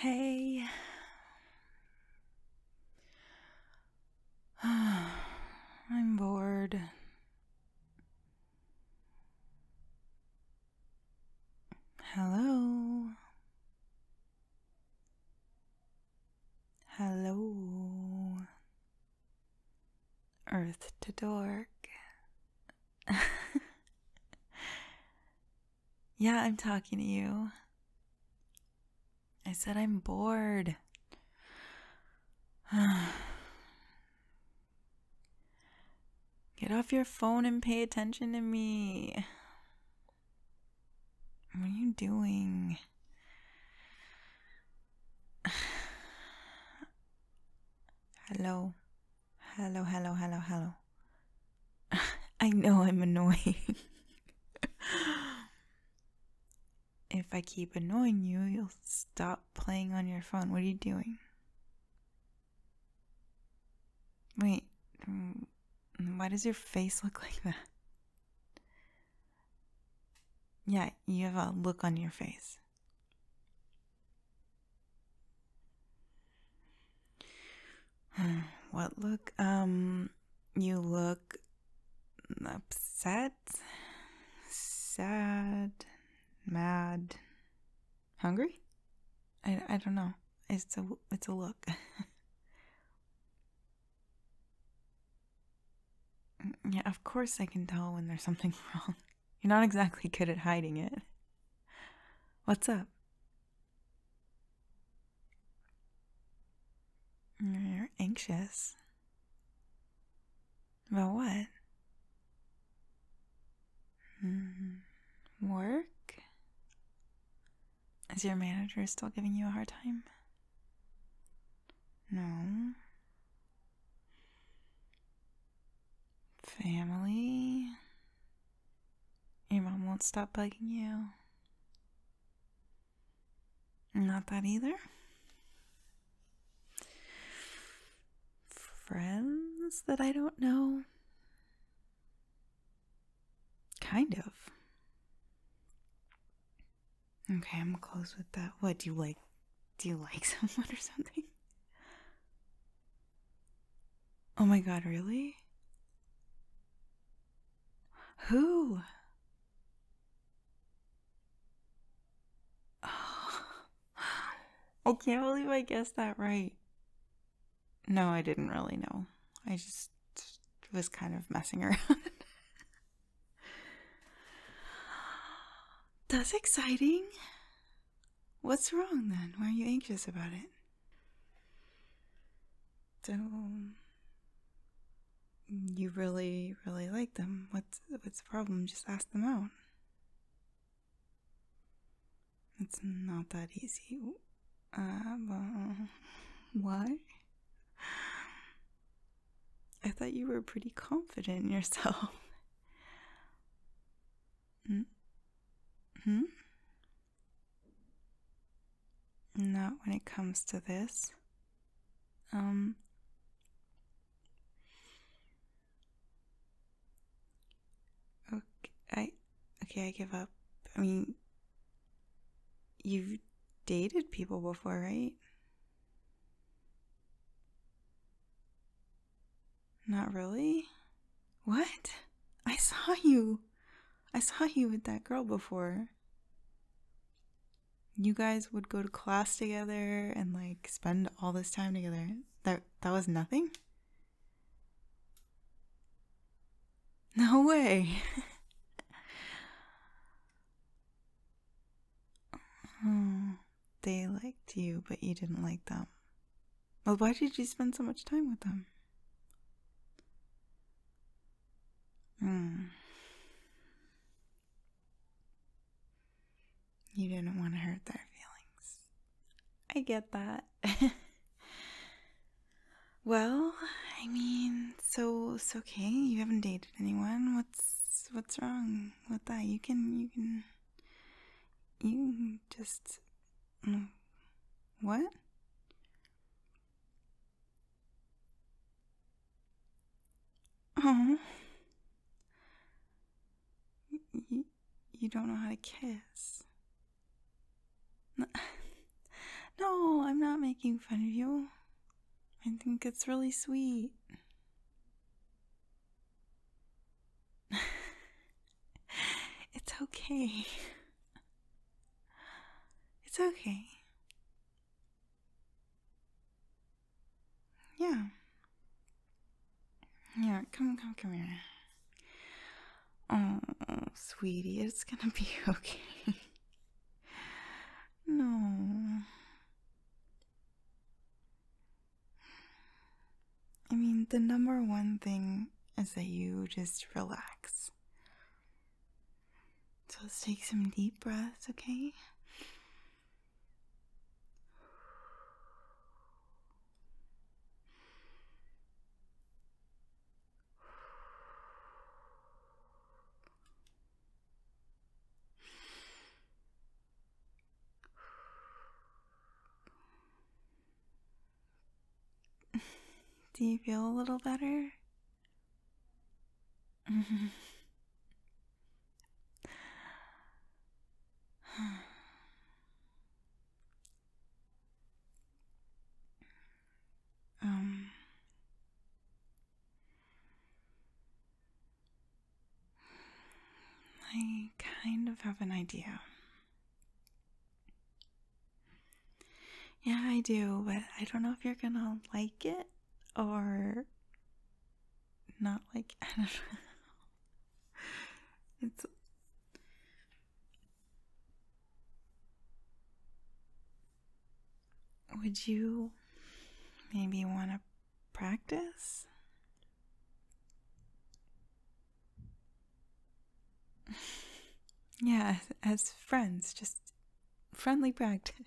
Hey. I'm bored. Hello. Hello. Earth to dork. yeah, I'm talking to you. I said I'm bored. Get off your phone and pay attention to me. What are you doing? Hello. Hello, hello, hello, hello. I know I'm annoying. if I keep annoying you, you'll stop playing on your phone. What are you doing? Wait, mm, why does your face look like that? Yeah, you have a look on your face. what look? Um, you look upset, sad, mad, hungry. I, I don't know. It's a it's a look. Mm, yeah, of course I can tell when there's something wrong. You're not exactly good at hiding it. What's up? You're anxious. About what? Mm, work? Is your manager still giving you a hard time? No. Family? Your mom won't stop bugging you? Not that either? Friends that I don't know? Kind of. Okay, I'm close with that. What do you like? Do you like someone or something? Oh my god, really? Who? I can't believe I guessed that right. No, I didn't really know. I just was kind of messing around. That's exciting. What's wrong then? Why are you anxious about it? So you really, really like them. What's what's the problem? Just ask them out. It's not that easy. Uh, well, why? I thought you were pretty confident in yourself. Hmm? Hmm? Not when it comes to this. Um. Okay, I okay, I give up. I mean, you've dated people before, right? Not really? What? I saw you. I saw you with that girl before. You guys would go to class together and like spend all this time together. That that was nothing? No way. they liked you, but you didn't like them. Well, why did you spend so much time with them? Hmm. You didn't want to hurt their feelings. I get that. well, I mean, so it's okay. You haven't dated anyone. What's what's wrong with that? You can you can you can just mm, what? Oh. You, you don't know how to kiss. No, I'm not making fun of you. I think it's really sweet. it's okay. It's okay. Yeah. Yeah, come, come, come here. Oh, sweetie, it's gonna be okay. no. I mean, the number one thing is that you just relax. So let's take some deep breaths, okay? Do you feel a little better? Um I kind of have an idea. Yeah, I do, but I don't know if you're gonna like it or not like I don't know. It's Would you maybe want to practice? yeah, as friends, just friendly practice.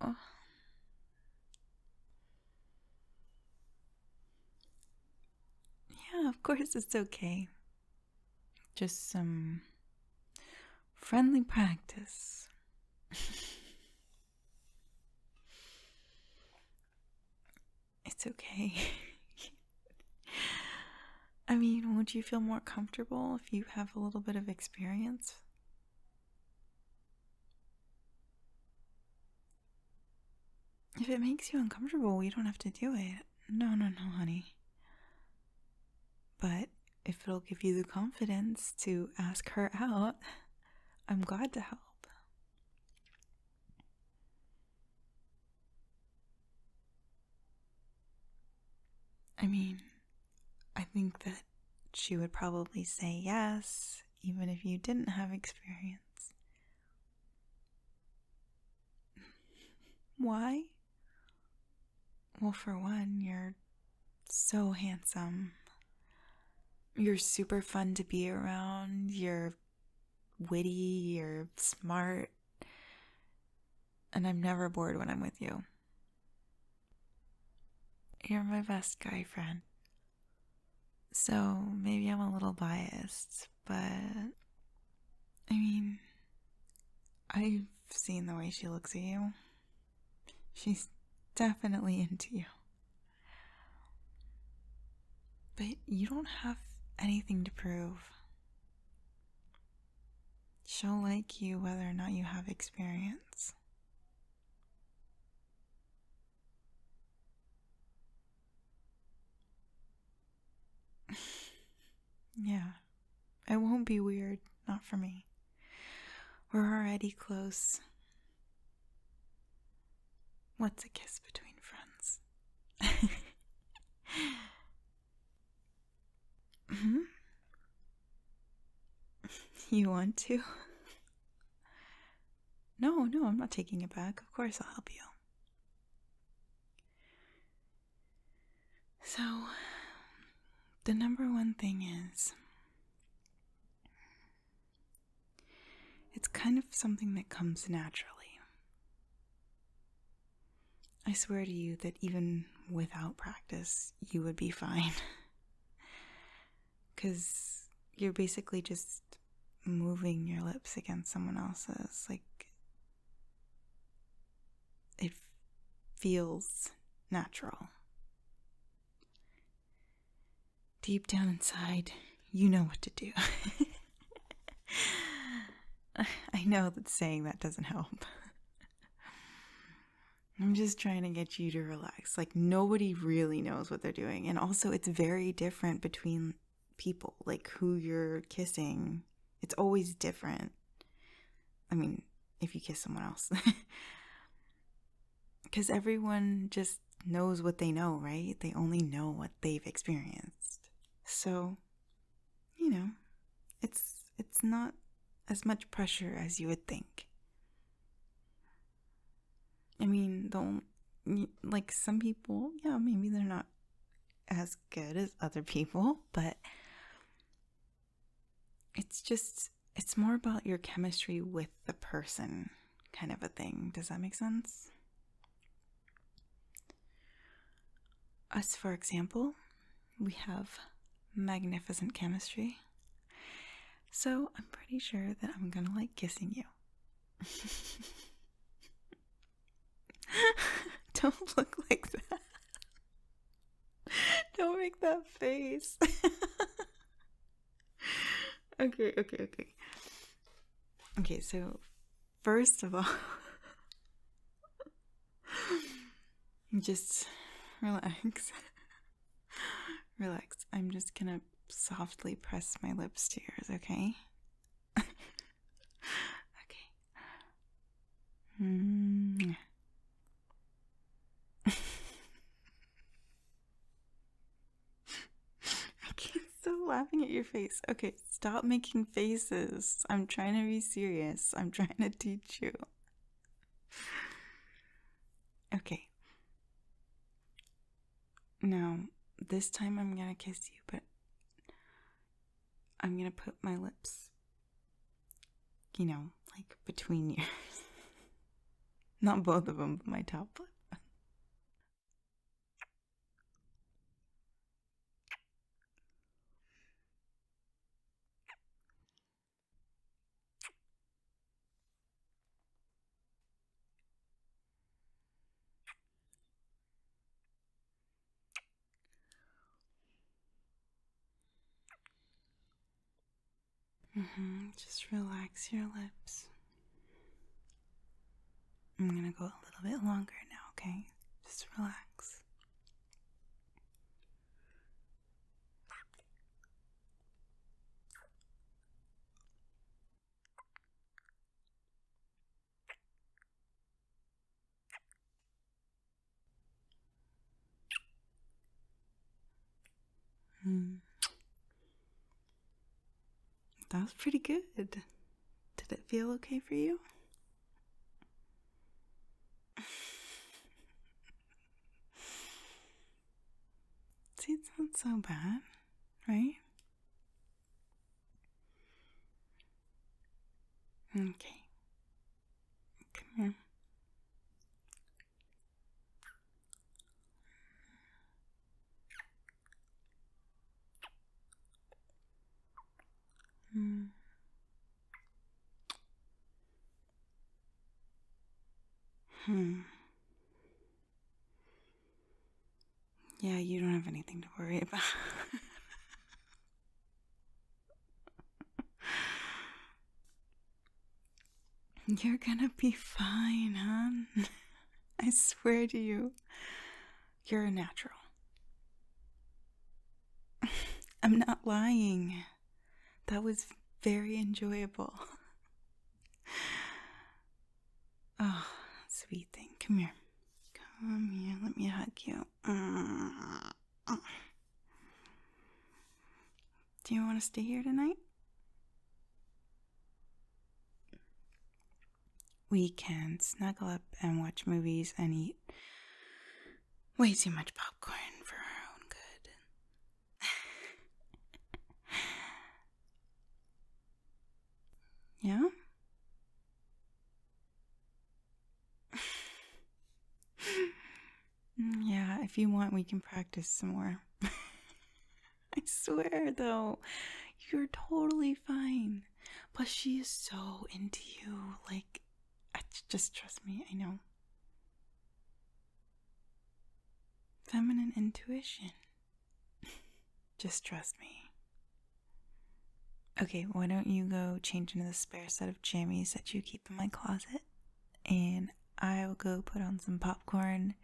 oh. Yeah, of course it's okay. Just some friendly practice. it's okay. I mean, would you feel more comfortable if you have a little bit of experience? If it makes you uncomfortable, we don't have to do it. No, no, no, honey. It'll give you the confidence to ask her out, I'm glad to help. I mean, I think that she would probably say yes, even if you didn't have experience. Why? Well, for one, you're so handsome. You're super fun to be around. You're witty, you're smart. And I'm never bored when I'm with you. You're my best guy friend. So maybe I'm a little biased, but I mean, I've seen the way she looks at you. She's definitely into you. But you don't have anything to prove. She'll like you whether or not you have experience. yeah, it won't be weird, not for me. We're already close. What's a kiss between friends? hmm? You want to? No, no, I'm not taking it back. Of course, I'll help you. So, the number one thing is it's kind of something that comes naturally. I swear to you that even without practice, you would be fine. Because you're basically just moving your lips against someone else's. Like, it feels natural. Deep down inside, you know what to do. I know that saying that doesn't help, I'm just trying to get you to relax. Like, nobody really knows what they're doing. And also, it's very different between people, like who you're kissing. It's always different. I mean, if you kiss someone else. Because everyone just knows what they know, right? They only know what they've experienced. So, you know, it's it's not as much pressure as you would think. I mean, don't like some people, yeah, maybe they're not as good as other people, but it's just it's more about your chemistry with the person kind of a thing. Does that make sense? Us, for example, we have magnificent chemistry. So I'm pretty sure that I'm gonna like kissing you. Don't look like that. Don't make that face. okay, okay, okay. Okay, so first of all, just relax. relax. I'm just gonna softly press my lips to yours, okay? Mm. I can't stop laughing at your face. Okay, stop making faces. I'm trying to be serious. I'm trying to teach you. Okay. Now, this time I'm gonna kiss you, but I'm gonna put my lips, you know, like between yours. Not both of them, but my top lip. Mm-hmm. Just relax your lips. I'm gonna go a little bit longer now, okay? Just relax. Hmm. That was pretty good. Did it feel okay for you? See, it's not so bad, right? Okay. Come here. Hmm. Hmm. Yeah, you don't have anything to worry about. You're gonna be fine, hon. I swear to you, you're a natural. I'm not lying. That was very enjoyable. Oh, sweet thing. Come here. Come here. Let me hug you. Mm. Do you want to stay here tonight? We can snuggle up and watch movies and eat way too much popcorn for our own good. yeah? yeah, if you want, we can practice some more. I swear, though, you're totally fine. Plus, she is so into you. Like, just trust me, I know. Feminine intuition. just trust me. Okay, why don't you go change into the spare set of jammies that you keep in my closet? And I will go put on some popcorn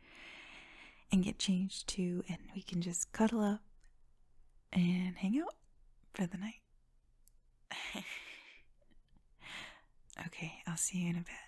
and get changed too, and we can just cuddle up and hang out for the night. okay, I'll see you in a bit.